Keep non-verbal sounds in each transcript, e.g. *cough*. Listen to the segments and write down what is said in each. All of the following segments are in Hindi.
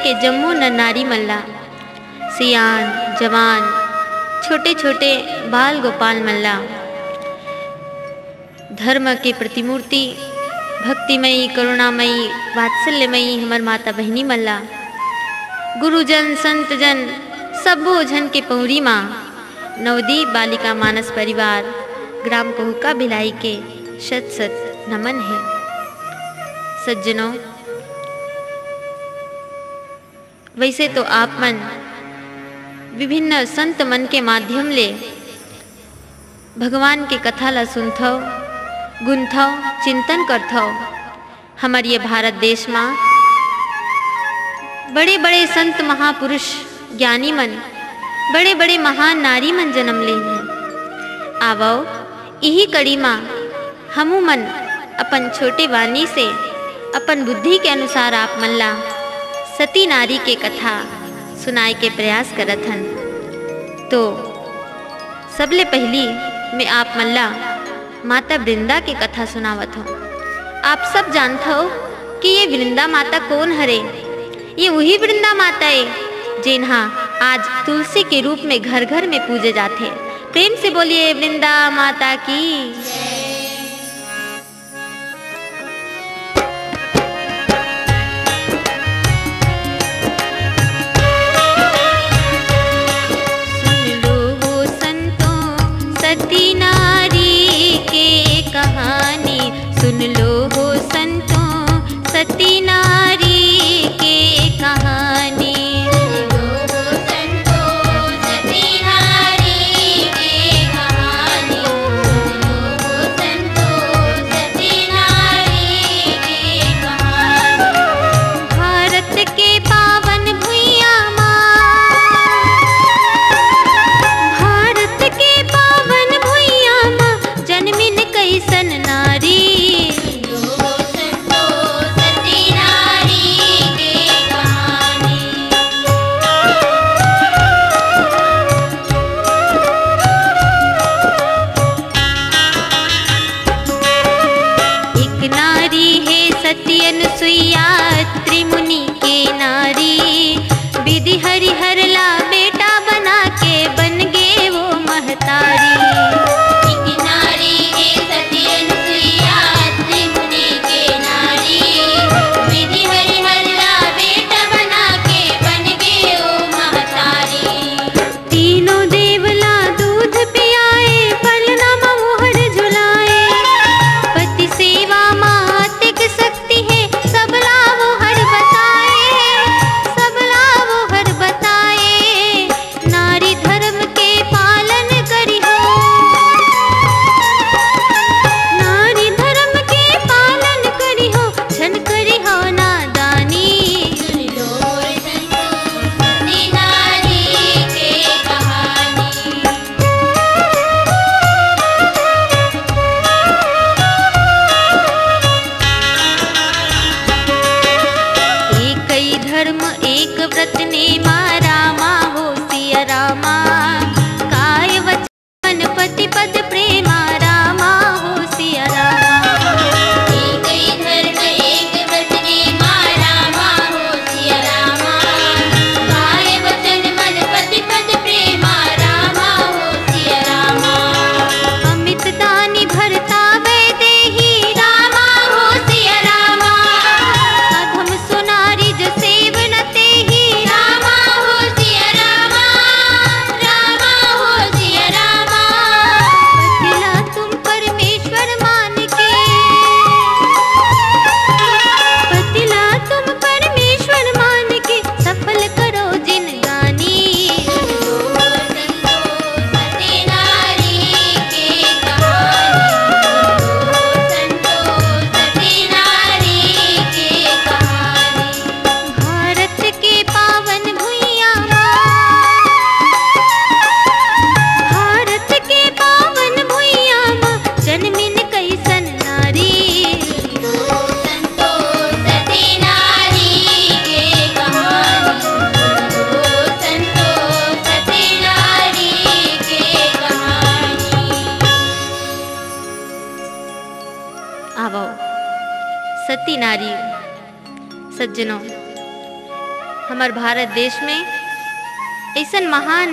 के जम्मू न नारी मल्ला, सियान, जवान छोटे छोटे बाल गोपाल मल्ला। धर्म के प्रतिमूर्ति, भक्तिमयी, करुणामयी, वात्सल्यमयी हमर माता बहनी मल्ला। गुरुजन, संतजन, सबो जन के पौरी माँ, नवदीप बालिका मानस परिवार, ग्राम कहुका भिलाई के शत शत नमन है। सज्जनों वैसे तो आप मन विभिन्न संत मन के माध्यम ले भगवान के कथा ला सुनथो गुनथो चिंतन करथो हमार ये भारत देश में बड़े बड़े संत महापुरुष ज्ञानी मन बड़े बड़े महान नारी मन जन्म ले हैं। आवो यही कड़ी माँ हमू मन अपन छोटे वाणी से अपन बुद्धि के अनुसार आप मन ला सती नारी के कथा सुनाए के प्रयास करत हन। तो सबले पहली मैं आप मल्ला, माता वृंदा के कथा सुनावत हूँ। आप सब जानत हो कि ये वृंदा माता कौन हरे? ये वही वृंदा माता है जिन्हा आज तुलसी के रूप में घर घर में पूजे जाते प्रेम से बोलिए, वृंदा माता की।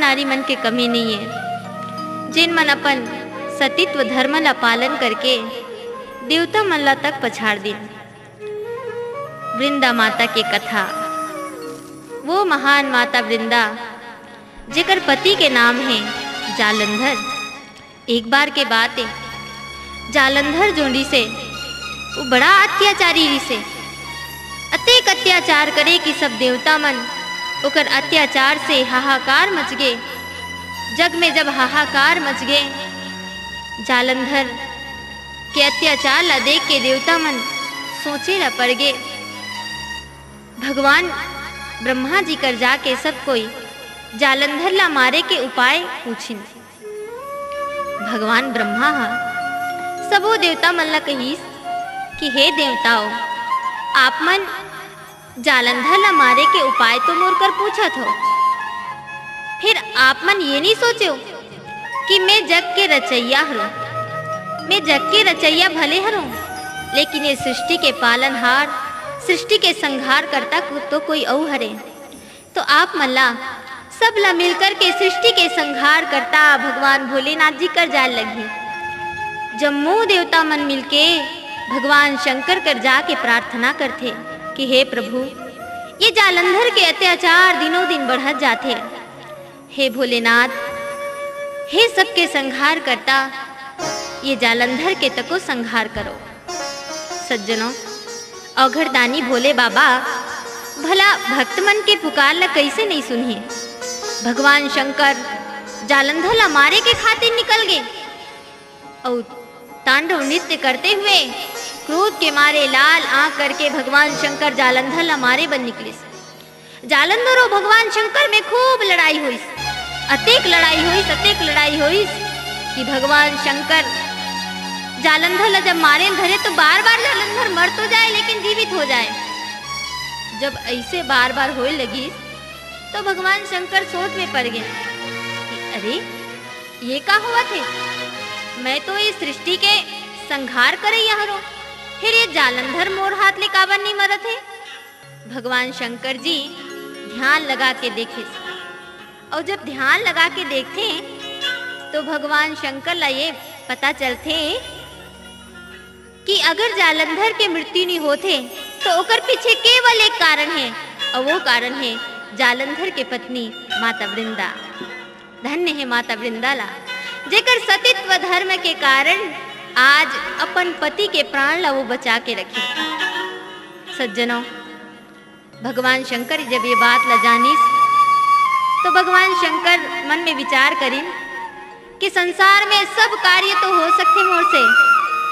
नारी मन के कमी नहीं है। जिन मन अपन सतीत्व धर्म ला पालन करके देवता मन ला तक पछाड़ दिन वृंदा माता के कथा। वो महान माता वृंदा, जेकर पति के नाम है जालंधर। एक बार के बात है, जालंधर जोड़ी से, वो बड़ा अत्याचारी से। अतेक अत्याचार करे कि सब देवता मन ओकर अत्याचार से हाहाकार मच गए। जग में जब हाहाकार मच गए, जालंधर के अत्याचार ला देख के देवता मन सोचे ला पड़ गए। भगवान ब्रह्मा जी कर जाके सब कोई जालंधर ला मारे के उपाय पूछिन। भगवान ब्रह्मा हा सबो देवता मन ला कहीस कि हे देवताओं, आप मन जालंधर ला मारे के उपाय तो मोर कर पूछत हो। फिर आप मन ये नहीं सोचो कि मैं जग के रचैया हूँ मैं जग के रचैया भले हरूँ, लेकिन ये सृष्टि के पालनहार, सृष्टि के संहार करता तो कोई औ हरे। तो आप मल्ला सब ला मिलकर के सृष्टि के संहार करता भगवान भोलेनाथ जी कर जाए लगी। जम्मू देवता मन मिलके भगवान शंकर कर जाके प्रार्थना करते कि हे प्रभु, ये जालंधर के अत्याचार दिनों दिन बढ़त जाते हे भोलेनाथ, हे सबके संहार करता ये जालंधर के तको संहार करो। सज्जनों अघरदानी भोले बाबा, भला भक्त मन के पुकार ला कैसे नहीं सुनिए भगवान शंकर जालंधर ला मारे के खातिर निकल गए। और तांडव नृत्य करते हुए क्रोध के मारे लाल आँख करके भगवान शंकर जालंधर ला मारे बन निकले जालंधर और भगवान शंकर में खूब लड़ाई हुई अतेक लड़ाई हुई अतेक लड़ाई हुई कि भगवान शंकर जालंधर ला जब मारे धरे तो बार बार जालंधर मर तो जाए, लेकिन जीवित हो जाए। जब ऐसे बार बार होए लगी तो भगवान शंकर सोच में पड़ गए अरे, ये का हुआ थे? मैं तो इस सृष्टि के संहार करे यहाँ फिर ये जालंधर मोर हाथ ले काबर नहीं मरत है? भगवान शंकर जी ध्यान लगा के देखे। और जब ध्यान लगा के देखते तो भगवान शंकर ला ये पता चलते कि अगर जालंधर के मृत्यु नहीं होते तो ओकर पीछे केवल एक कारण है, और वो कारण है जालंधर के पत्नी माता वृंदा। धन्य है माता वृंदा ला। जेकर सतीत्व धर्म के कारण आज अपन पति के प्राण ला वो बचा के रखे। सज्जनों, भगवान शंकर जब ये बात ला जानिस तो भगवान शंकर मन में विचार करिन कि संसार में सब कार्य तो हो सकते मोर से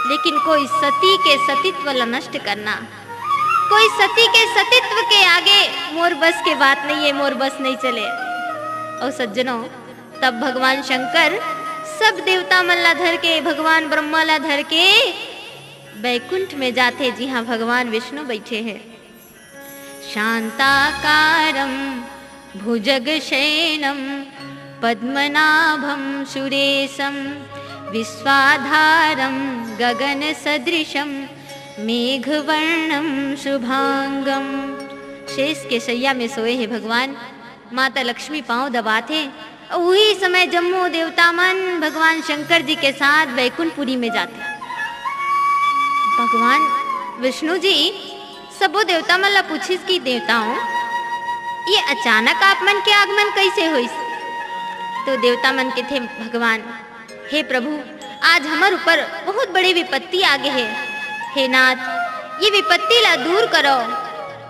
लेकिन कोई सती के सतीत्व नष्ट करना। कोई सती के सतीत्व के आगे मोर बस के बात नहीं है, मोर बस नहीं चले। और सज्जनों, तब भगवान शंकर सब देवता मल्ला धर के, भगवान ब्रह्मा ला धर के बैकुंठ में जाते। जी हाँ भगवान विष्णु बैठे हैं। शांताकारं भुजगशयनं पद्मनाभं सुरेशं विश्वाधारं गगनसदृशं मेघवर्णं शुभांगम शेष के शैया में सोए हैं भगवान। माता लक्ष्मी पाँव दबाते वही समय जम्मू देवता मन भगवान शंकर जी के साथ वैकुंठपुरी में जाते भगवान विष्णु जी सबो देवता मन ला पूछिस कि देवताओं ये अचानक आप मन के आगमन कैसे होइस? तो देवता मन के थे, भगवान। हे प्रभु, आज हमार ऊपर बहुत बड़ी विपत्ति आगे है। हे नाथ, ये विपत्ति ला दूर करो।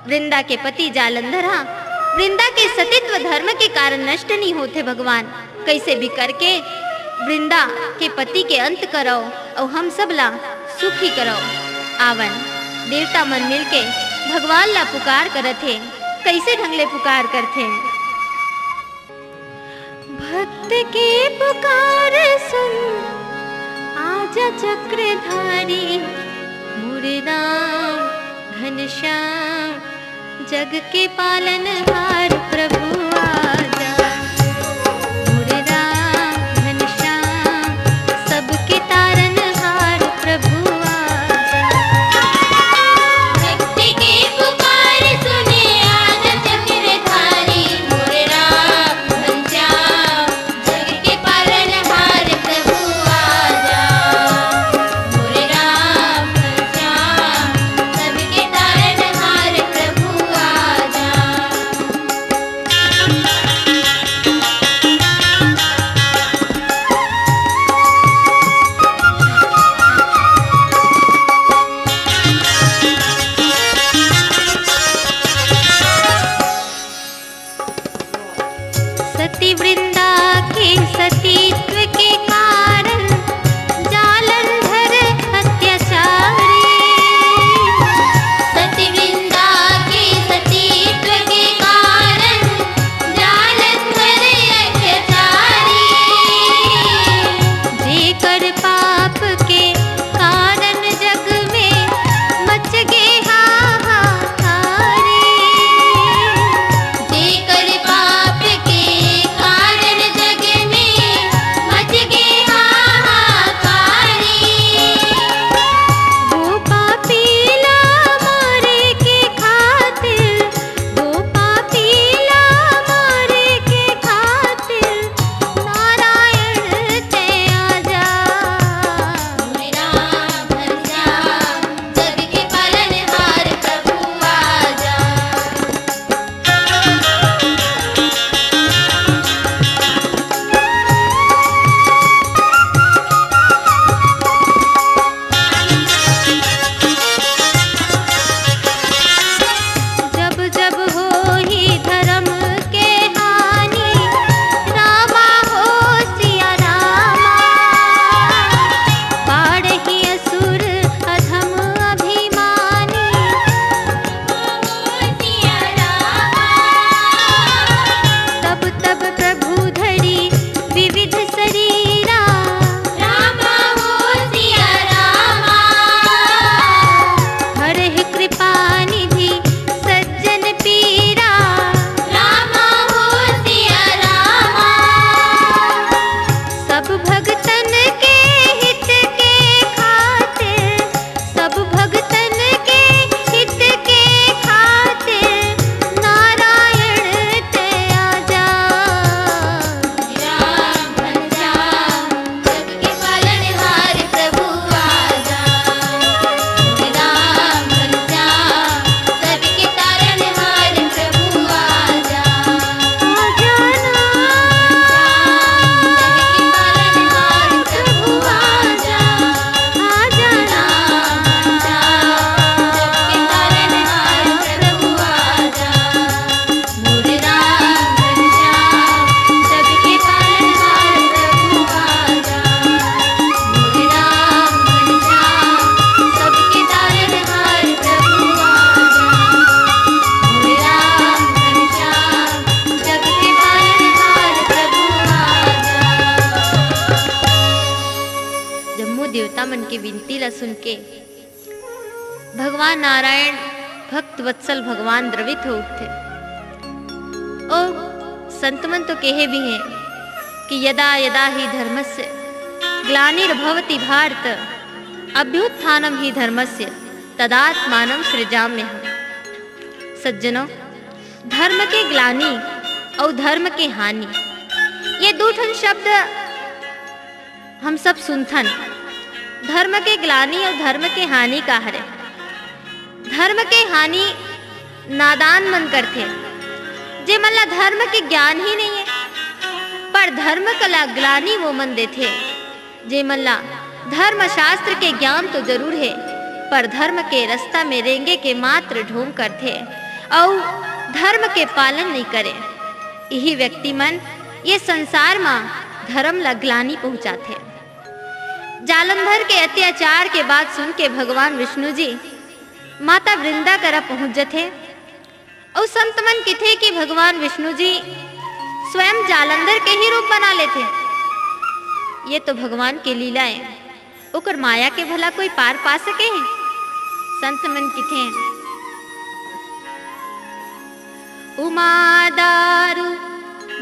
वृंदा के पति जालंधरा वृंदा के सतीत्व धर्म के कारण नष्ट नहीं होते, भगवान। कैसे भी करके वृंदा के पति के अंत करो और हम सब ला सुखी करो। आवन। देवता मन मिलके भगवान ला पुकार करत है। कैसे ढंगले पुकार करथे भक्त के पुकार सुन, आजा चक्रधारी मुरदाम घनश्याम, जग के पालन हार प्रभु। देवता मन की विनती ला सुन के भगवान नारायण, भक्त वत्सल भगवान द्रवित हो उठे। और संत मन तो कहे भी हैं कि यदा यदा ही धर्मस्य ग्लानिर्भवति भारत, अभ्युत्थानम ही धर्मस्य तदात्मानं सृजाम्यहम् सज्जनों, धर्म के ग्लानी और धर्म के हानि, ये दो ठन शब्द हम सब सुनथन। धर्म के ग्लानी और धर्म के हानि का हरे। धर्म के हानि नादान मन करते जे मन ला धर्म के ज्ञान ही नहीं है, पर धर्म कला ग्लानी वो मन देते जे मन ला धर्म शास्त्र के ज्ञान तो ज़रूर है, पर धर्म के रास्ता में रेंगे के मात्र ढोंग करते और धर्म के पालन नहीं करे। यही व्यक्ति मन, ये संसार में धर्म ला ग्लानी पहुंचाते जालंधर के अत्याचार के बाद सुन के भगवान विष्णु जी माता वृंदा करा पहुँच जथे। और संत मन किथे कि भगवान विष्णु जी स्वयं जालंधर के ही रूप बना लेते ये तो भगवान के लीला है ओकर माया के भला कोई पार पा सके? हैं संत मन किथे? उमा दारू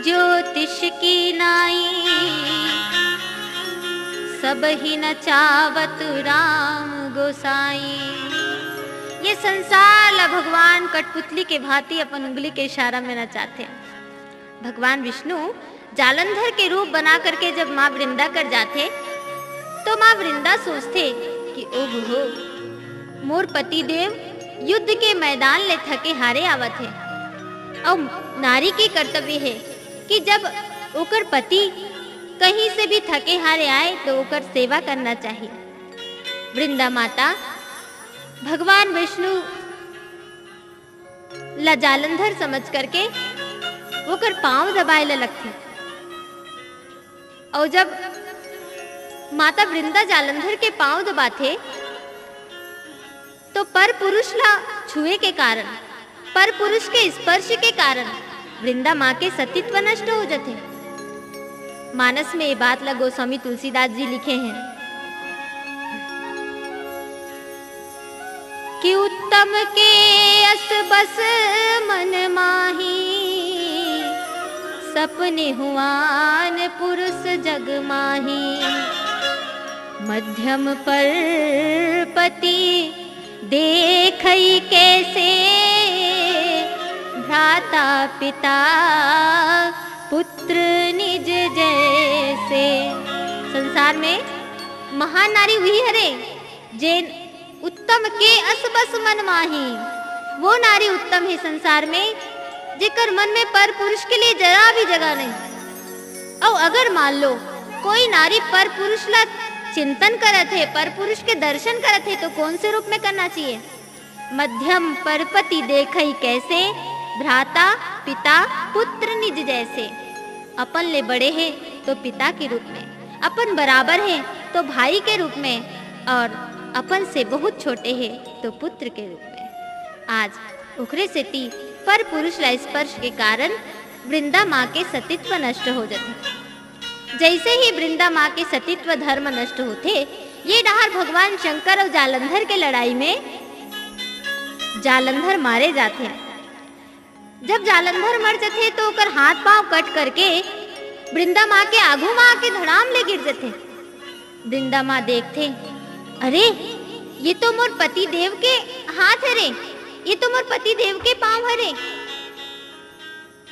ज्योतिष की नाई। सब ही नचावत राम गोसाई। ये संसार ला भगवान, कठपुतली के भांति अपन उंगली के इशारा में नचाते भगवान विष्णु जालंधर के रूप बना करके जब माँ वृंदा कर जाते तो माँ वृंदा सोचते कि ओह हो, मोर पति देव युद्ध के मैदान ले थके हारे आवत है। और नारी के कर्तव्य है कि जब ओकर पति कहीं से भी थके हारे आए तो ओकर सेवा करना चाहिए। वृंदा माता, भगवान विष्णु ला जालंधर समझ करके ओकर पाँव दबाए ला लगथे और जब माता वृंदा जालंधर के पाँव दबाथे तो पर पुरुष ला छुए के कारण, पर पुरुष के स्पर्श के कारण वृंदा माँ के सतीत्व नष्ट हो जाते। मानस में ये बात ला गोस्वामी तुलसीदास जी लिखे हैं। कि उत्तम के अस बस मन माही, सपने हुआन पुरुष जग माही। मध्यम पर पति देख कैसे, भ्राता पिता पुत्र निज जैसे। संसार में महान नारी हुई हरे जे उत्तम के असबस मन माही। वो नारी उत्तम है संसार में, जेकर मन में पर पुरुष के लिए जरा भी जगह नहीं। और अगर मान लो, कोई नारी पर पुरुष ला चिंतन करत है, पर पुरुष के दर्शन करत है तो कौन से रूप में करना चाहिए? मध्यम परपति देखई कैसे? भ्राता, पिता, पुत्र निज जैसे। अपन ले बड़े हैं तो पिता के रूप में। अपन बराबर हैं तो भाई के रूप में। और अपन से बहुत छोटे हैं तो पुत्र के रूप में। आज उखरे से ती पर पुरुष ला स्पर्श के कारण वृंदा माँ के सतीत्व नष्ट हो जाते जैसे ही वृंदा माँ के सतीत्व धर्म नष्ट होते, ये डहार भगवान शंकर और जालंधर के लड़ाई में जालंधर मारे जाते जब जालंधर मर जाते तो ओकर हाथ पाँव कट करके वृंदा माँ के आगू माँ के धड़ाम ले गिर जाते वृंदा माँ देखते अरे, ये तो मोर पति देव के हाथ हरे ये तो मोर पति देव के पाँव हरे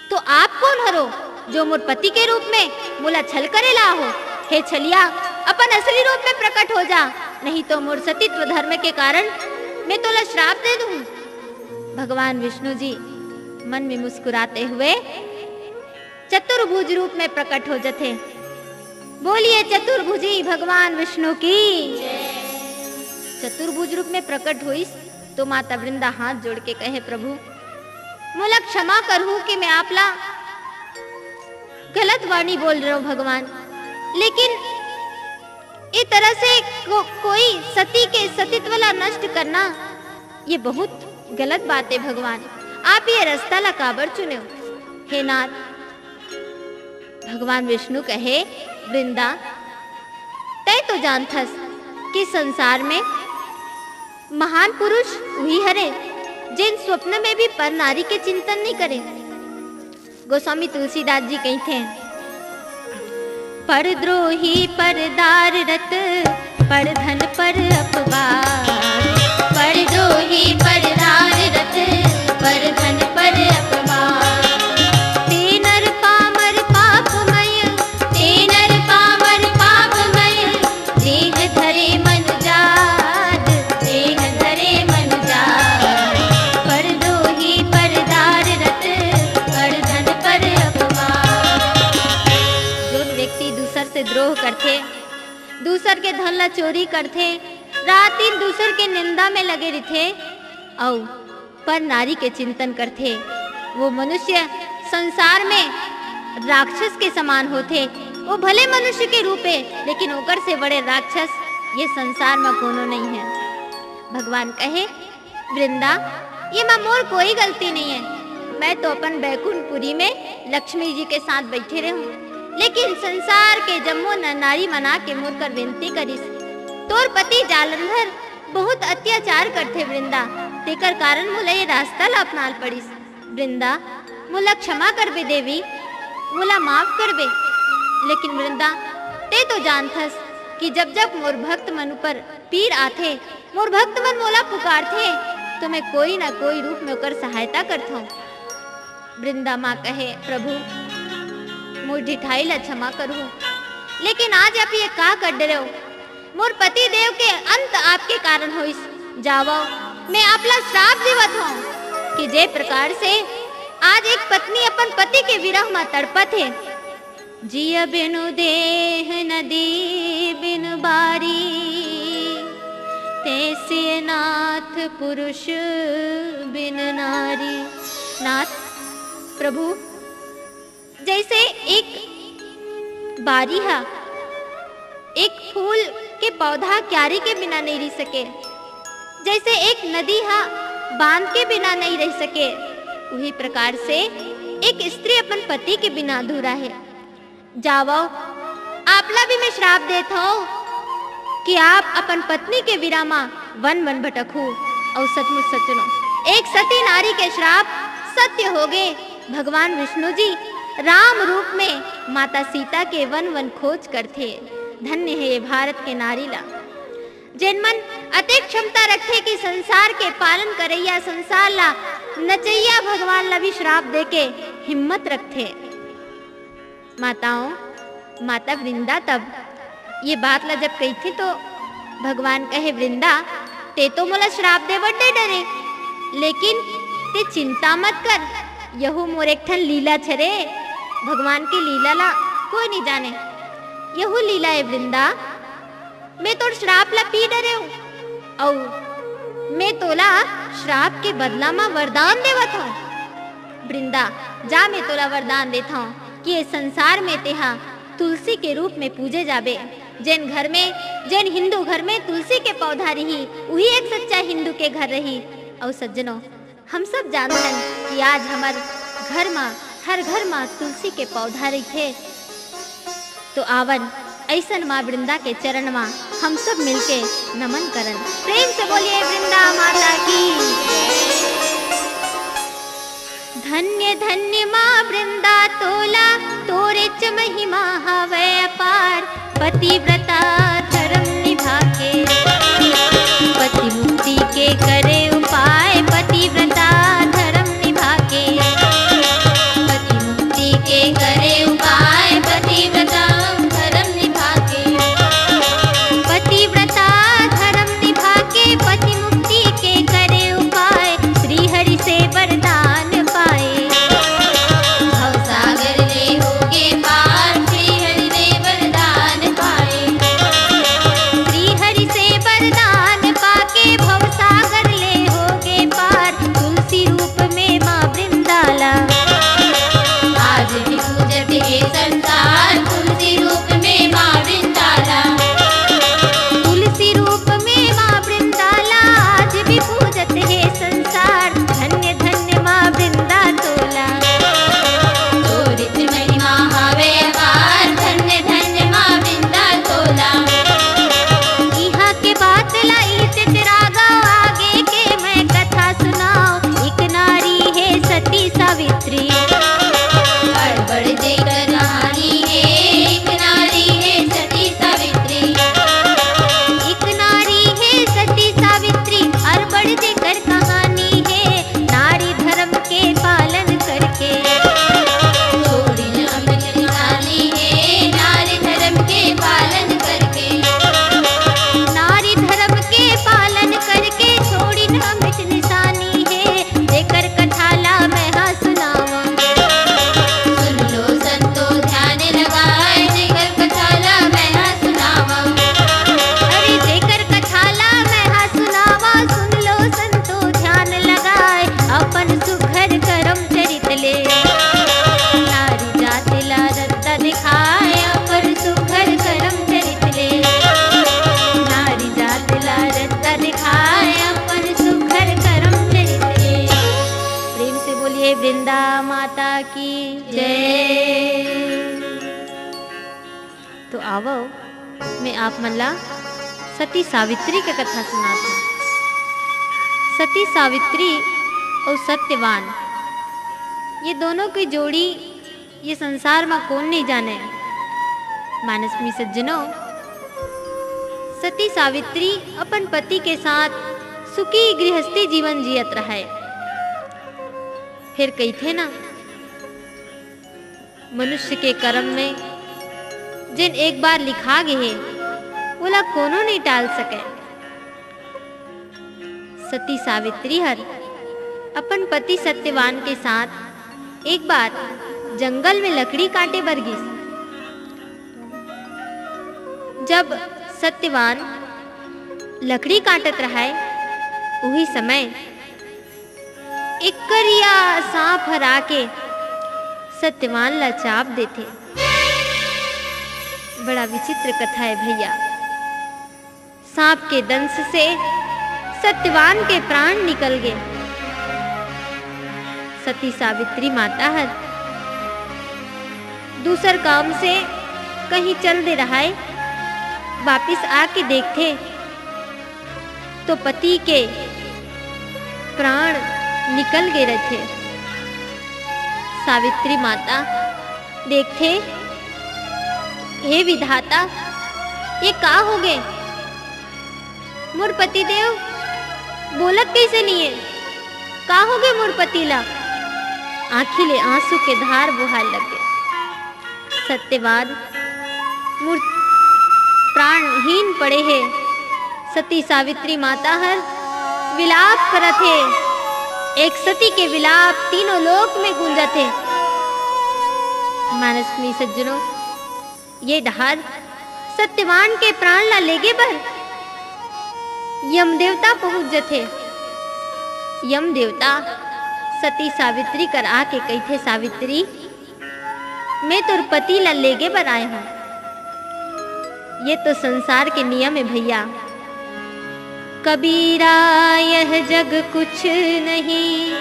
तो आप कौन हरो जो मोर पति के रूप में मोला छल करे ला हो? हे छलिया, अपन असली रूप में प्रकट हो जा, नहीं तो मोर सतीत्व धर्म के कारण मैं तोला श्राप दे दूँ। भगवान विष्णु जी मन में मुस्कुराते हुए चतुर्भुज रूप में प्रकट हो जथे। बोलिए चतुर्भुजी भगवान विष्णु की। चतुर्भुज रूप में प्रकट हुई तो माता वृंदा हाथ जोड़ के कहे प्रभु मोला क्षमा करूँ कि मैं आपला गलत वाणी बोल रहा हूँ भगवान? लेकिन इस तरह से को, कोई सती के सतीत्व नष्ट करना ये बहुत गलत बात है भगवान। आप ये रास्ता ला काबर चुने हो। हे नाथ, भगवान विष्णु कहे, वृंदा, तय तो जानथस कि संसार में महान पुरुष वही हरे, जिन स्वप्न में भी पर नारी के चिंतन नहीं करे। गोस्वामी तुलसीदास जी कहते हैं परद्रोही, परदार रत, पर धन, पर अपवार परद्रोही परदार रत दूसर के धन ला चोरी करथे, रात दिन दूसर के निंदा में लगे रथे। औ, पर नारी के चिंतन करथे। वो मनुष्य संसार में राक्षस के समान होथे। वो भले मनुष्य के रूपे, लेकिन ओकर से बड़े राक्षस ये संसार में कोनो नहीं है। भगवान कहे, वृंदा, ये माँ मोर कोई गलती नहीं है। मैं तो अपन बैकुंठपुरी में लक्ष्मी जी के साथ बैठे रहूँ। लेकिन संसार के जम्मो नारी मना के मोर कर विनती करिस। तोर पति जालंधर बहुत अत्याचार करते वृंदा। तेकर कारण मोला ये रास्ता ला अपनाल पड़िस। वृंदा, मोला क्षमा करबे देवी, मोला माफ़ करबे। लेकिन वृंदा, ते तो जानथस कि जब जब मोर भक्त मन पर पीर आथे, मोर भक्त मन मोला पुकारथे तो मैं कोई ना कोई रूप में ओकर सहायता करता हूँ वृंदा माँ कहे, प्रभु मोर ढिठाई ला क्षमा करू। लेकिन आज आप ये का कर डरे हो? मोर पति देव के अंत आपके कारण होइस। जावो, मैं आपला श्राप देवत हूँ कि जे प्रकार से आज एक पत्नी अपन पति के विरह में तड़पत है। जिय बिनु देह नदी बिन बारी, तैसे नाथ पुरुष बिन नारी। नाथ, प्रभु। जैसे एक बारी है एक फूल के पौधा क्यारी के बिना नहीं रह सके। जैसे एक नदी है बाँध के बिना नहीं रह सके वही प्रकार से एक स्त्री अपन पति के बिना अधूरा है। जावो, आपला भी मैं श्राप देता हूँ कि आप अपन पत्नी के विरामा वन वन भटकू। और सचमुच सचनो एक सती नारी के श्राप सत्य हो गए। भगवान विष्णु जी राम रूप में माता सीता के वन वन खोज करते धन्य है ये भारत के नारी ला जिन मन अतिक क्षमता रखे कि संसार के पालन करैया संसार ला नचैया भगवान ला भी श्राप देके हिम्मत रखते माताओं, माता वृंदा तब, ये बात ला जब कही थी तो भगवान कहे, वृंदा, ते तो मोला श्राप दे डरे। लेकिन ते चिंता मत कर, यहू मोर एक ठन लीला छरे। भगवान की लीला ला कोई नहीं जाने। यहू लीला है वृंदा। मैं तो श्राप ला पी डरे हूँ। और मैं तोला श्राप के बदला में वरदान देवत हूँ वृंदा, जा मैं तोला वरदान देता हूँ कि ये संसार में तेहा तुलसी के रूप में पूजे जाबे। जैन घर में, जैन हिंदू घर में तुलसी के पौधा रही वही एक सच्चा हिंदू के घर रही। और सज्जनों, हम सब जानते हैं कि आज हमारे घर में हर घर माँ तुलसी के पौधा रही थे तो आवन, ऐसन माँ वृंदा के चरण माँ, हम सब मिलके नमन करन। प्रेम से बोलिए वृंदा माता की। धन्य धन्य माँ वृंदा तोला, तोरे च महिमा हवे अपार। पतिव्रता की जय। तो आवो मैं आप मल्ला सती सावित्री का कथा सुनाती सती सावित्री और सत्यवान, ये दोनों की जोड़ी ये संसार में कौन नहीं जाने? मानस में सज्जनों, सती सावित्री अपन पति के साथ सुखी गृहस्थी जीवन जियत रहे। फिर कही थे ना, मनुष्य के कर्म में जिन एक बार लिखा गए बोला कोनो नहीं टाल सके। सती सावित्री हर अपन पति सत्यवान के साथ एक बार जंगल में लकड़ी काटे बरगिस। जब सत्यवान लकड़ी काटत रहा है वही समय एक करिया सांप हरा के सत्यवान ला चाप देते। बड़ा विचित्र कथा है भैया। सांप के दंश से सत्यवान के प्राण निकल गए। सती सावित्री माता हर दूसर काम से कहीं चल दे रहा है, वापिस आके देखते। तो पति के प्राण निकल गए रहे सावित्री माता देखते हे विधाता, ये का हो गए? मोर पति देव बोलत कैसे नहीं है का हो गए मोर पति ला आखी ले आँसू के धार बुहार लग गए। सत्यवाद, मूर प्राणहीन पड़े है। सती सावित्री माता हर विलाप करत है। एक सती के विलाप तीनों लोक में है मानस में सज्जनों, ये डहार सत्यवान के प्राण ला लेगे पर यम देवता पहुँच जथे। यम देवता सती सावित्री कर आके कही थे सावित्री, मैं तुर पति ला लेगे पर आए हूँ। ये तो संसार के नियम है भैया। कबीरा यह जग कुछ नहीं।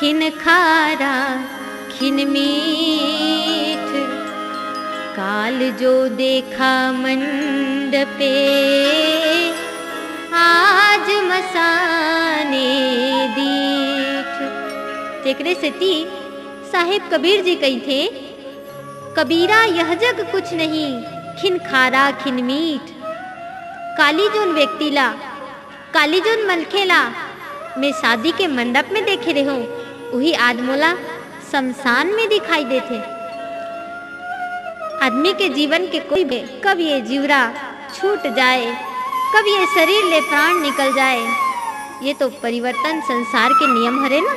खिन खारा, खिन मीठ। काल जो देखा मंडपे। आज मसाने दीठ। तेकरे सती, साहेब कबीर जी कही थे? कबीरा यह जग कुछ नहीं। खिन खारा, खिन मीठ। काली जोन व्यक्ति ला काली जोन मनखेला मैं शादी के मंडप में देखे रहे हूँ। वही आदमोला शमशान में दिखाई देते। आदमी के जीवन के कोई भी कब ये जीवरा छूट जाए कब ये शरीर ले प्राण निकल जाए, ये तो परिवर्तन संसार के नियम हरे ना।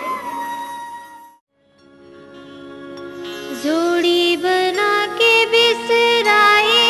जोड़ी बना के बिसराए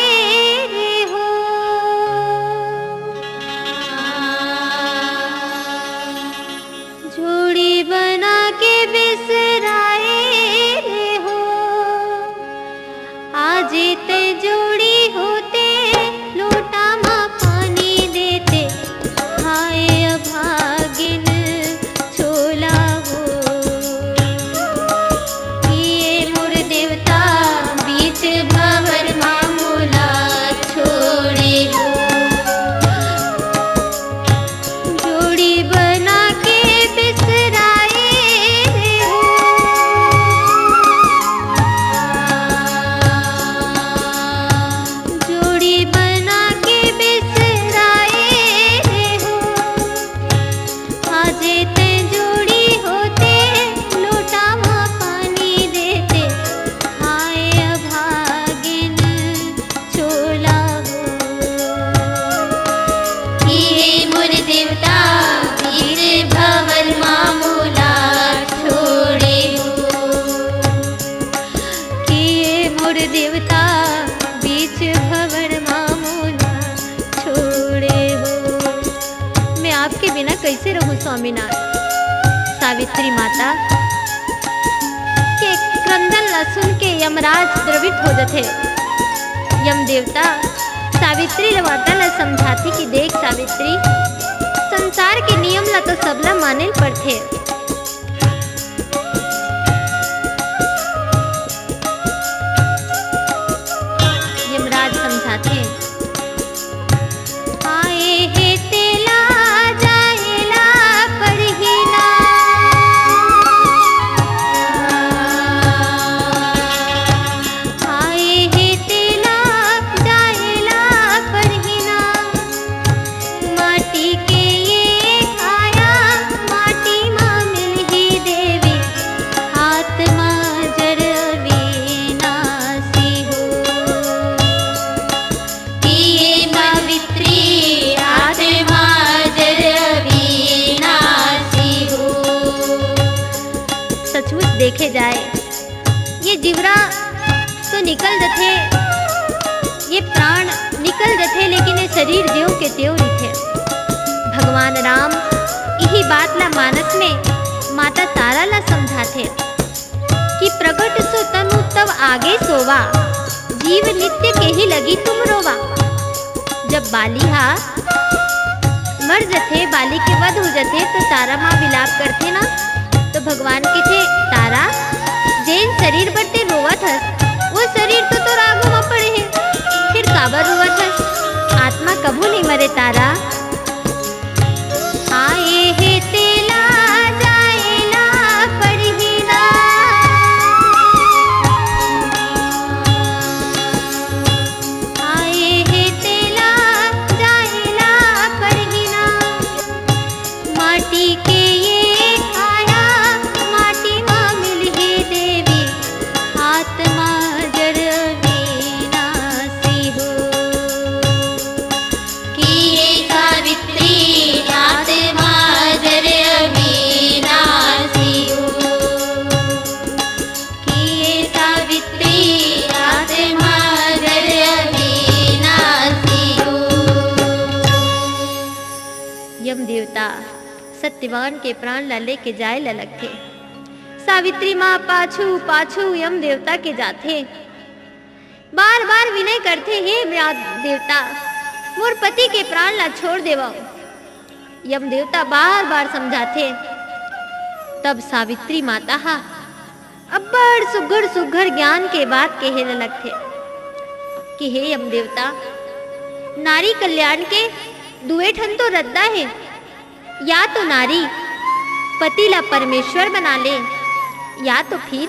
यही बात ला मानस में माता तारा ला समझाथे कि प्रगट सो तनु तब आगे सोवा, जीव नित्य के ही लगी तुम रोवा। जब बाली हा मर जथे, बाली के वध हो जथे तो तारा माँ विलाप करथे ना? तो भगवान के थे तारा? जैन शरीर पर ते रोवत वो शरीर तो तो रागों में पड़े है, फिर काबर हस? आत्मा कभू नहीं मरे तारा। सत्यवान के प्राण ला लेके जाए ललक थे। सावित्री माँ पाछू पाछू यम देवता के जाथे। बार बार विनय करते हे व्याद देवता, मोर पति के प्राण ला छोड़ देवा यम देवता बार बार समझाथे। तब सावित्री माता हा, अब्बड़ सुघड़ सुघड़ ज्ञान के बात कहे ललक थे कि हे यम देवता, नारी कल्याण के दुए ठन तो रद्दा है। या तो नारी पति ला परमेश्वर बना ले, या तो फिर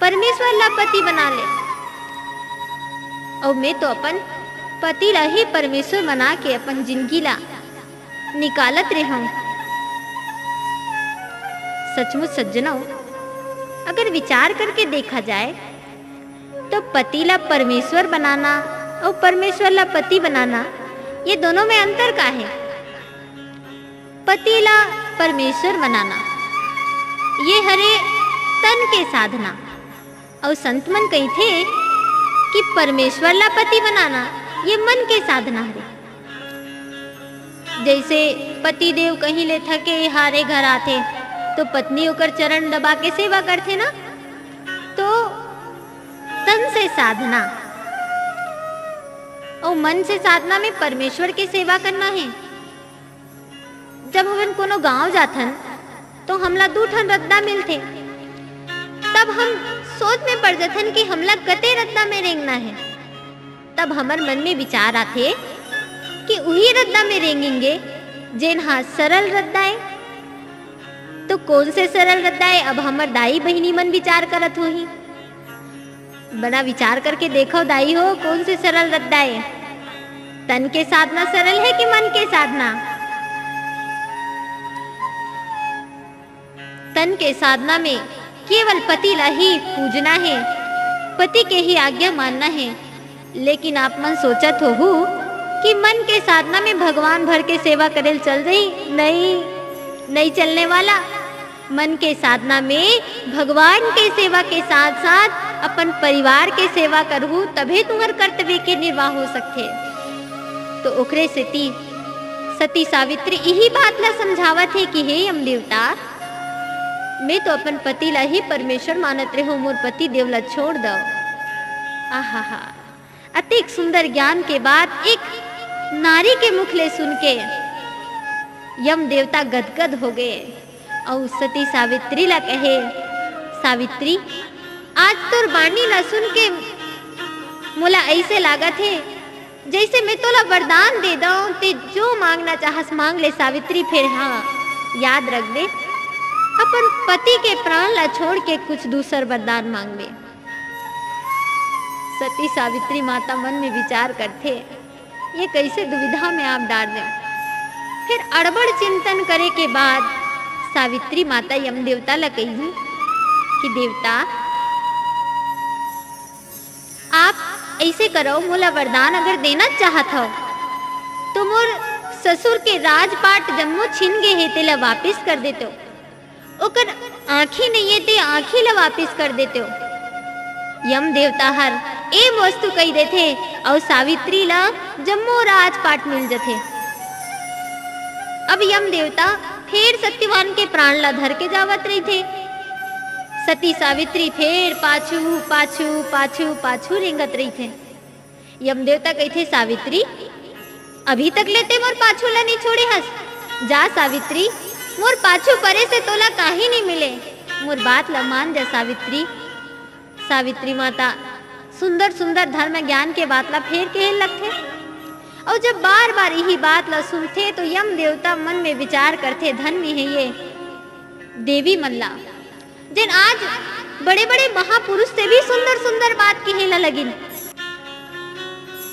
परमेश्वर ला पति बना ले। और मैं तो अपन पति ला ही परमेश्वर बना के अपन ज़िंदगी ला निकालत रहूँ। सचमुच सज्जनों, अगर विचार करके देखा जाए तो पति ला परमेश्वर बनाना और परमेश्वर ला पति बनाना, ये दोनों में अंतर का है। पति ला परमेश्वर बनाना ये हरे तन के साधना। और संत मन कही थे कि परमेश्वर ला पति बनाना, ये मन के साधना है जैसे पति देव कहीं ले थके, हारे घर आते तो पत्नी होकर चरण दबा के सेवा करते ना? तो तन से साधना। और मन से साधना में परमेश्वर की सेवा करना है। जब हमन कोनो गाँव जाथन तो हमला दू ठन रद्दा मिलथे। तब हम सोच में पड़ जाथन कि हमला कते रद्दा में रेंगना है। तब हमर मन में विचार आथे कि वही रद्दा में रेंगेंगे, जेन हा सरल रद्दा है। तो कौन से सरल रद्दा है, अब हमर दाई बहिनी मन विचार करत होही। बड़ा विचार करके देखो दाई हो, कौन से सरल रद्दा है। तन के साधना सरल है कि मन के साधना? तन के साधना में केवल पति ला ही पूजना है। पति के ही आज्ञा मानना है। लेकिन आप मन सोचत हो कि मन के साधना में भगवान भर के सेवा करेल चल रही? नहीं नहीं चलने वाला। मन के साधना में भगवान के सेवा के साथ साथ अपन परिवार के सेवा करहु, तभी तुम्हार कर्तव्य के निर्वाह हो सकते तो ओकरे सेती सती सावित्री यही बात ला समझावत है कि, हे यम देवता मैं तो अपन पति ला ही परमेश्वर मानत रहो मोर पति देव ला छोड़ दो। अतिक सुंदर ज्ञान के बाद एक नारी के मुख ले सुन के यम देवता गदगद हो गए। और सती सावित्री ला कहे, सावित्री, आज तोर बाणी ला सुन के मोला ऐसे लागत है, जैसे मैं तोला वरदान दे दऊं, ते जो मांगना चाहस मांग ले सावित्री फिर हाँ। याद रख दे अपन पति के प्राण ला छोड़ के कुछ दूसर वरदान मांगबे। सती सावित्री माता मन में विचार करते ये कैसे दुविधा में आप डाल दें? फिर अड़बड़ चिंतन करे के बाद सावित्री माता यम देवता ला कही कि, देवता, आप ऐसे करो, मोला वरदान अगर देना चाहत हो तो मोर ससुर के राजपाट जम्मो छिन गए हे, तेला वापिस कर देते। ओकर आँखें नहीं है ते आँखें ला वापिस कर देते हो। यम देवता हर ए वस्तु कही देथे और सावित्री ला जम्मो राजपाट मिल जथे अब यम देवता फिर सत्यवान के प्राण ला धर के जावत रही थे। सती सावित्री फिर पाछू पाछू पाछू पाछू रेंगत रही थे। यम देवता कही थे, सावित्री, अभी तक लेते मोर पाछू ला नहीं छोड़े हस। जा सावित्री मोर पाछू परे से तोला काहे नहीं मिले। मोर बात ला मान जा सावित्री। सावित्री माता, सुंदर सुंदर धर्म ज्ञान के बात ला फेर के लगथे। और जब बार बार यही बात ला सुनते तो यम देवता मन में विचार करते धन में है ये। देवी मल्ला, जिन आज बड़े बड़े महापुरुष से भी सुंदर सुंदर बात कहेला लगिन।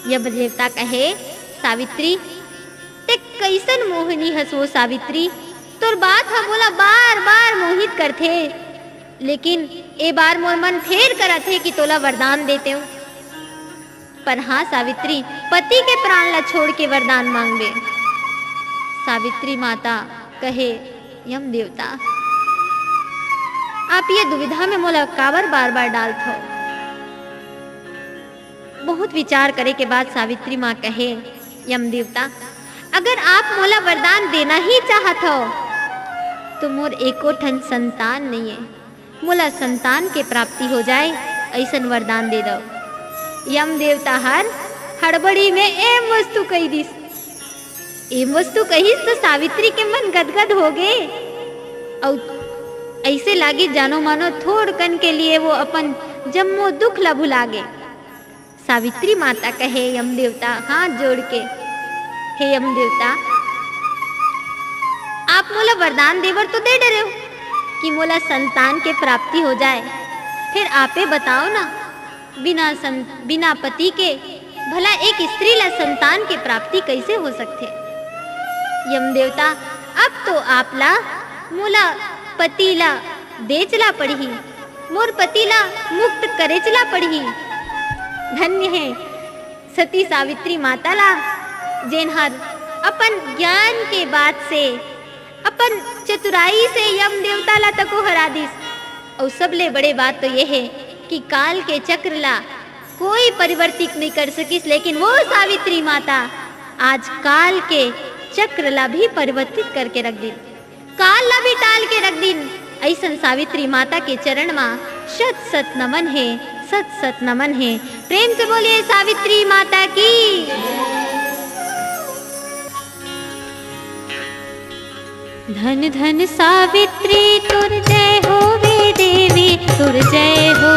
यम देवता कहे, सावित्री, ते कैसन मोहिनी हस सावित्री? तोर बात हम बोला बार बार मोहित करथे। लेकिन ए बार मोर मन फेर करत है कि तोला वरदान देते हूँ पर हाँ सावित्री, पति के प्राण ला छोड़ के वरदान मांगबे। सावित्री माता कहे, यम देवता, आप ये दुविधा में मोला काबर बार बार डालत हो? बहुत विचार करे के बाद सावित्री माँ कहे, यम देवता, अगर आप मोला वरदान देना ही चाहत हो तो मोर एको ठन संतान नहीं है। मोला संतान के प्राप्ति हो जाए, ऐसन वरदान दे दो। यम देवता हर हड़बड़ी में एम वस्तु कही दिस। एम वस्तु कही तो सावित्री के मन गदगद हो गए। और ऐसे लागे जानो मानो थोड़ कन के लिए वो अपन जम्मो दुख ला भुला गे सावित्री माता कहे, यम देवता, हाथ जोड़ के। हे यम देवता आप मोला वरदान देवर तो दे डरे हो कि मोला संतान के प्राप्ति हो जाए। फिर आपे बताओ ना बिना सं, बिना पति के भला एक स्त्री ला संतान के प्राप्ति कैसे हो सकते यम देवता अब तो आपला मोला पतिला बेचला पड़ी मोर पतिला मुक्त करेचला पड़ी धन्य है सती सावित्री माता ला जेन हर अपन ज्ञान के बात से अपन चतुराई से यम देवता ला तको हरा दिस। और सबले बड़े बात तो ये है कि काल के चक्र ला कोई परिवर्तित नहीं कर सकिस, लेकिन वो सावित्री माता आज काल के चक्र ला भी परिवर्तित करके रख दी काल ला भी टाल के रख दिन। ऐसा सावित्री माता के चरण मा शत शत नमन है, सत सत नमन है। प्रेम से बोलिए, सावित्री माता की। धन धन सावित्री तुर जय हो वे देवी तुर जय हो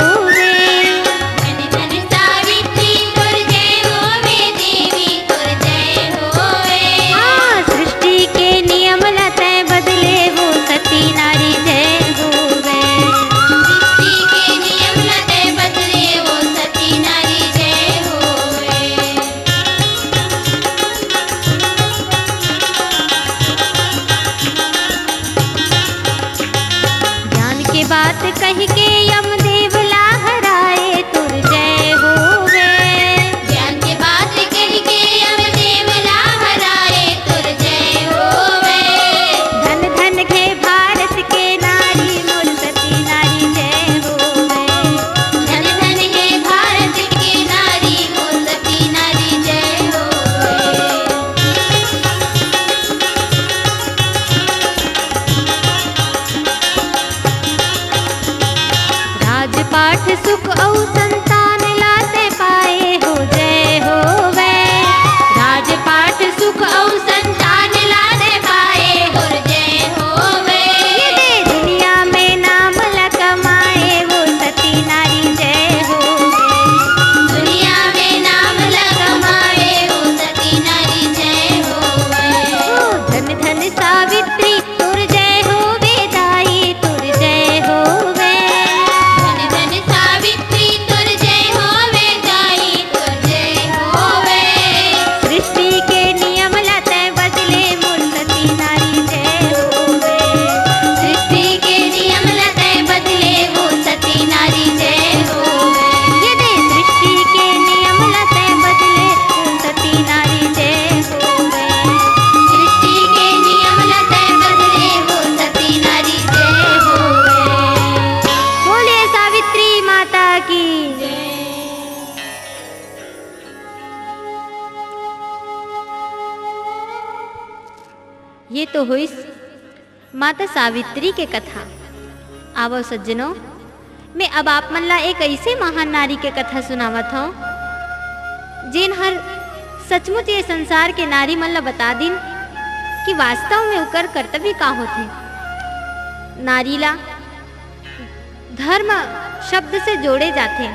सावित्री के कथा। आवो सज्जनों, मैं अब आप मन ला एक ऐसे महान नारी के कथा सुनावत हूँ, जिन हर सचमुच ये संसार के नारी मन ला बता दिन कि वास्तव में उकर कर्तव्य का होते नारीला धर्म शब्द से जोड़े जाते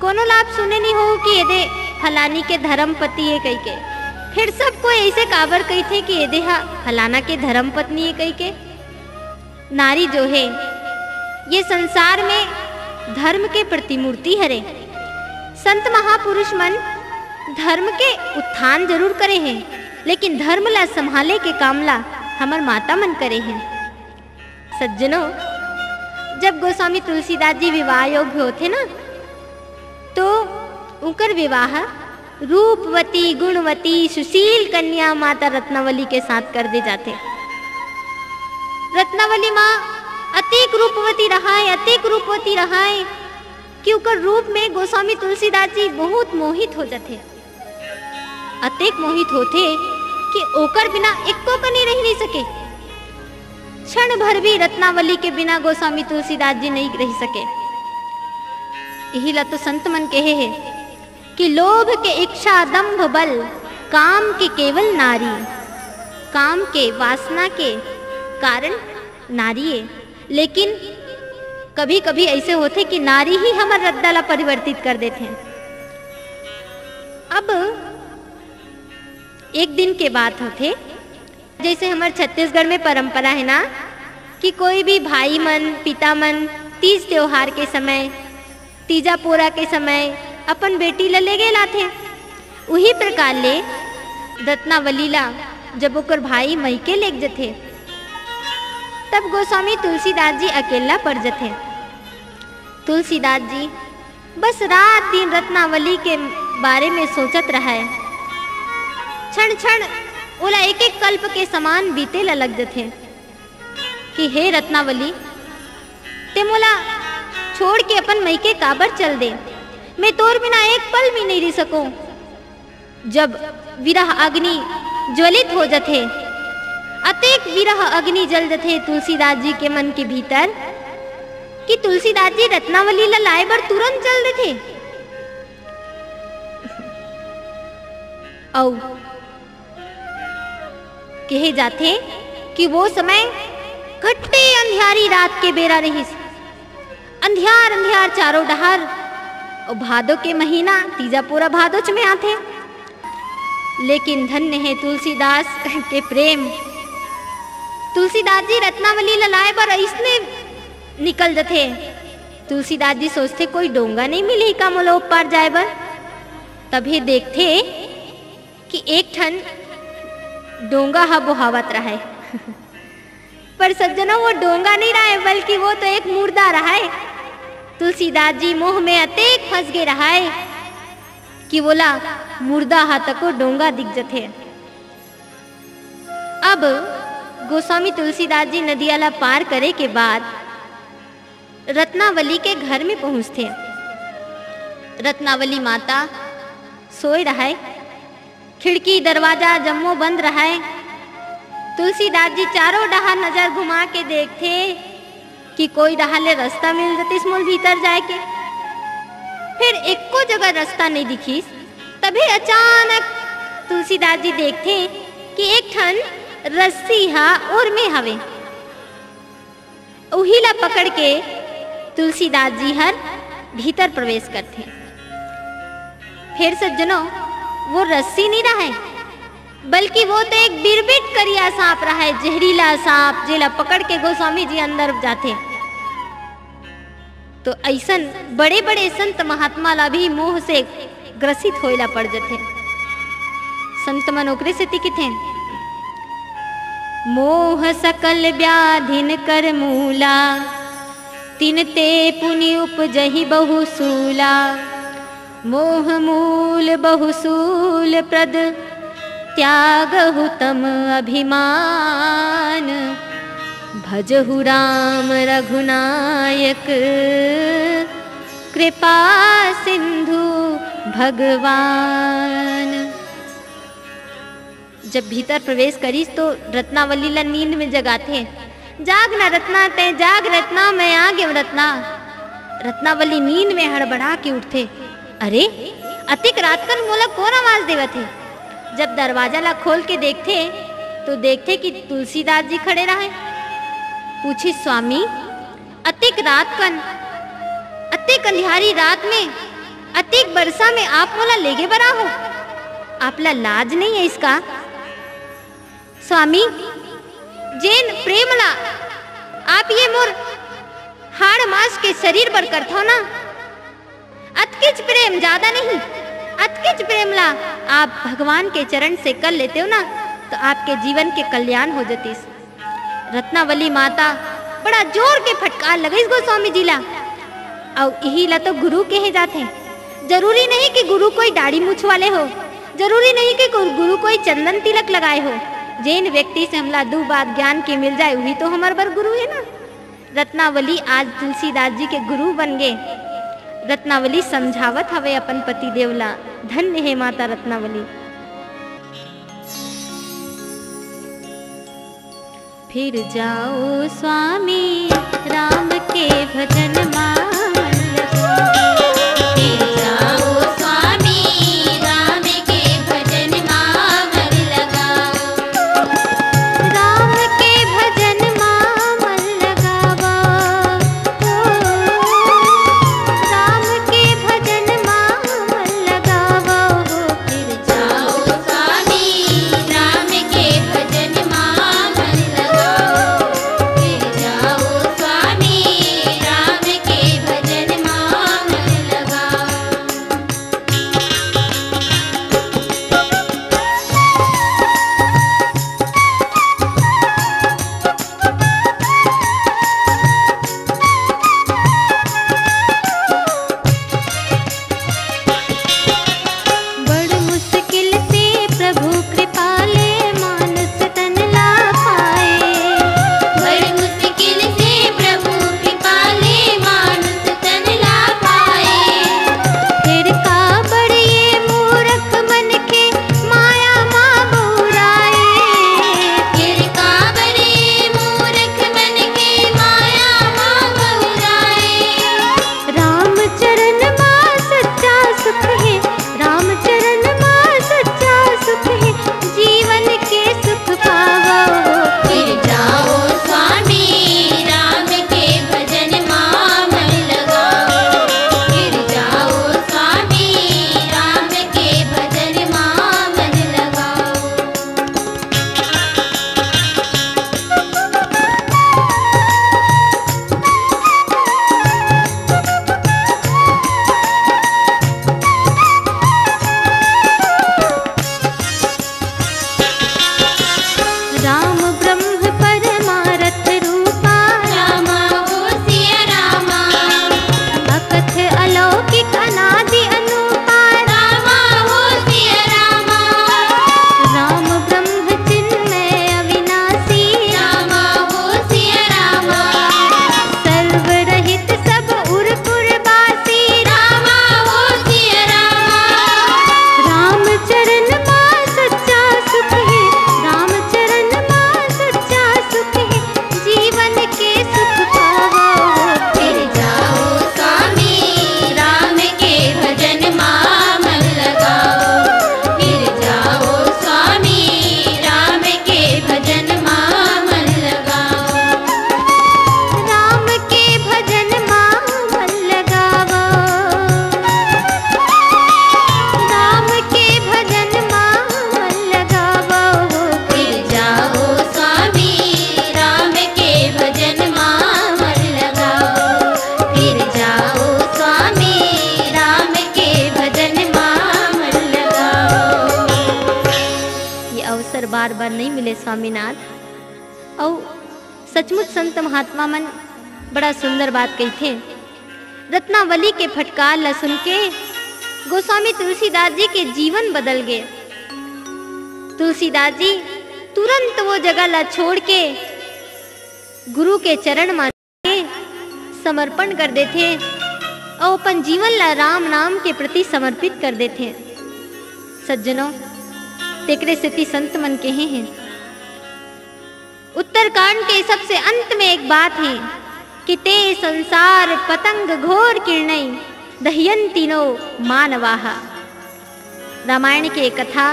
कोनो लाभ सुने नहीं हो कि यदे फलानी के धर्म पति है कही के। फिर सबको ऐसे काबर कही थे कि यदे हा फलाना के धर्म पत्नी है कही के। नारी जो है ये संसार में धर्म के प्रतिमूर्ति हरे। संत महापुरुष मन धर्म के उत्थान ज़रूर करे हैं, लेकिन धर्म ला संभाले के काम ला हमर माता मन करे हैं। सज्जनों, जब गोस्वामी तुलसीदास जी विवाह योग्य होते ना तो उनकर विवाह रूपवती, गुणवती, सुशील कन्या माता रत्नावली के साथ कर दे जाते। रत्नावली माँ अतिक रूपवती रहा है अतिक रूपवती रहा है कि रूप में गोस्वामी तुलसीदास जी बहुत मोहित हो जाते। अतिक मोहित होते कि ओकर बिना एको कनी रह नहीं सके। क्षण भर भी रत्नावली के बिना गोस्वामी तुलसीदास जी नहीं रह सके। यही तो संत मन कहे है कि लोभ के इच्छा दम्भ बल, काम के केवल नारी, काम के वासना के कारण नारी है। लेकिन कभी कभी ऐसे होते कि नारी ही हमार रद्दा ला परिवर्तित कर देते हैं। अब एक दिन के बात होते, जैसे हमारे छत्तीसगढ़ में परंपरा है ना, कि कोई भी भाई मन, पिता मन, तीज त्योहार के समय, तीजा पोरा के समय अपन बेटी ला ले गए लाथे उही प्रकार ले रत्नावली ला जब ओकर भाई मईके लेग जथे तब गोस्वामी तुलसीदास जी अकेला पड़ जथे। तुलसीदास जी बस रात दिन रत्नावली के बारे में सोचत रहा। है क्षण क्षण ओला एक एक कल्प के समान बीते लग जथे। कि हे रत्नावली, ते मोला छोड़ के अपन मईके काबर चल दे? मैं तोर बिना एक पल भी नहीं रह सकूँ। जब विरह अग्नि ज्वलित हो जथे अतेक विरह अग्नि जल जथे तुलसीदास जी के मन के भीतर, कि तुलसीदास जी रत्नावली ला लाए बर तुरंत चल देथे औ, कहे जाते कि वो समय घट्टे अंधियारी रात के बेरा रही अंधियार अंधियार चारों डहार, और भादो के महीना तीजा पूरा भादोच में आते लेकिन धन्य है तुलसीदास के प्रेम। तुलसीदास जी रत्नावली ललाए पर इसने निकल जथे तुलसीदास जी सोचते, कोई डोंगा नहीं मिली का मोलोप पार जाए बर तभी देखते कि एक ठन डोंगा हा बोहावत रहा है। *laughs* पर सज्जनों, वो डोंगा नहीं रहा है, बल्कि वो तो एक मुर्दा रहा है। तुलसीदास जी मोह में अतेक फंस गए रहा है कि बोला, मुर्दा हाथ को डोंगा दिख जथे अब गोस्वामी तुलसीदास जी नदियाला पार करे के बाद रत्नावली के घर में पहुँचते रत्नावली माता सोए रहा है खिड़की दरवाज़ा जम्मो बंद रहा। है तुलसीदास जी चारों डहा नज़र घुमा के देखते कि कोई डहाले रास्ता मिल जाते स्मॉल भीतर जाए के फिर एको जगह रास्ता नहीं दिखीस तभी अचानक तुलसीदास जी देखते कि एक ठन रस्सी, हा, और में हवे। उही ला पकड़ के तुलसीदास जी हर भीतर प्रवेश करते फिर सज्जनों वो रस्सी नहीं रहा है बल्कि वो तो एक बिरबिट करिया सांप रहा है जहरीला सांप, जेला पकड़ के गोस्वामी जी अंदर जाते तो ऐसन बड़े बड़े संत महात्मा ला भी मोह से ग्रसित होइला पड़ जाते संत मन ओकरे से तिकित हैं मोह सकल व्याधिन कर मूला। तिन ते पुनि उपजहि बहु सूला। मोह मूल बहुसूल प्रद। त्यागहु तम अभिमान। भजहु राम रघुनायक। कृपा सिंधु भगवान जब भीतर प्रवेश करीस तो रत्नावली ला नींद में जगाते जाग ना रत्ना, ते जाग रत्ना, मैं आ गयो रत्ना। रत्नावली नींद में हड़बड़ा के उठते। अरे, अतिक रात कन मोला कौन आवाज़ देवत है? जब दरवाज़ा ला खोल के देखते तो देखते कि तुलसीदास जी खड़े रहे। पूछी, स्वामी, अतिक रात कन अतिक अंधियारी रात में, अतिक बरसा में आप मोला लेगे बरा हो? आपला लाज नहीं है इसका? स्वामी, जेन प्रेमला, आप ये मोर हाड़ मास के शरीर पर करथो ना? अतकिच प्रेम ज़्यादा नहीं, अतकिच प्रेमला, आप भगवान के चरण से कर लेते हो ना तो आपके जीवन के कल्याण हो जतीस। रत्नावली माता, बड़ा ज़ोर के फटकार लगई गोस्वामी जी ला। और यही ला तो गुरु कहे जाते ज़रूरी नहीं कि गुरु कोई दाढ़ी मूछ वाले हो, ज़रूरी नहीं कि गुरु कोई चंदन तिलक लगाए हो। जैन व्यक्ति से हमला दो बात ज्ञान के मिल जाए, वही तो हमारे बर गुरु है ना। रत्नावली आज तुलसीदास जी के गुरु बन गए। रत्नावली समझावत हवे अपन पति देवला। धन्य है माता रत्नावली। फिर जाओ स्वामी, राम के भजन गई थे। रत्नावली के फटकार लसुन के गोस्वामी तुलसीदास जी के जीवन बदल गए। तुलसीदास जी तुरंत वो जगह ला छोड़ के गुरु के चरण में समर्पण कर दे थे और अपन जीवन ला राम नाम के प्रति समर्पित कर दे थे सज्जनों तेकरे स्थिति संत मन के हैं। उत्तरकांड के सबसे अंत में एक बात है। कि ते संसार पतंग घोर किरणै दह्यन्तिनो मानवाः रामायण के कथा,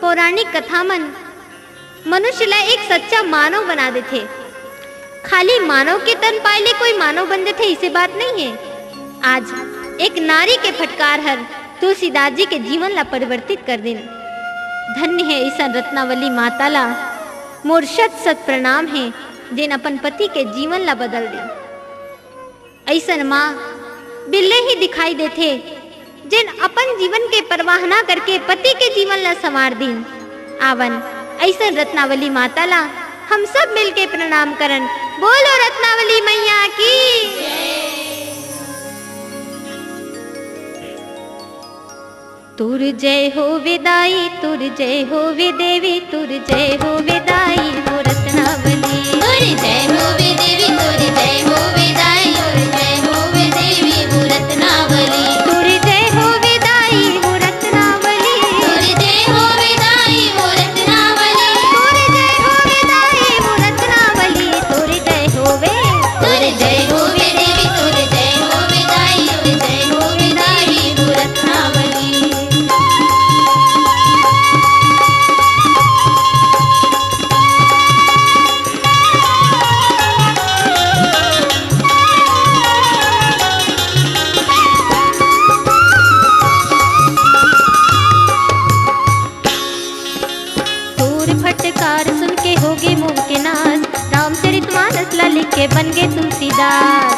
पौराणिक कथा मन मनुष्यलाई एक सच्चा मानव बना देते खाली मानव के तन पायले कोई मानव बन थे इसे बात नहीं है। आज एक नारी के फटकार हर तुलसीदास जी के जीवन ला परिवर्तित कर दिन। धन्य है ईसा रत्नावली माता ला। मोर्शत सत प्रणाम है। जेन अपन पति के जीवन ला बदल दे। ऐसन माँ बिल्ले ही दिखाई देते जिन अपन जीवन के परवाह ना करके पति के जीवन ला संवार दी आवन, ऐसन रत्नावली माता ला हम सब मिलके प्रणाम करन। बोलो रत्नावली मैया की? तुर जय हो विदाई, तुर जय हो विदेवी, तुर जय हो विदाई, हो रत्न リセ के बन गए तुलसीदास।